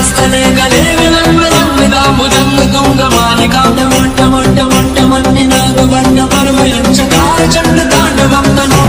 హస్తనే గలే విలంబ రంగుదాము రంగు తుంగ మాలికాండ మొట్ట మొట్ట మొట్ట మన్ని నాగు వర్ణ పరమ ఎంచ కార చండ తాండవం తను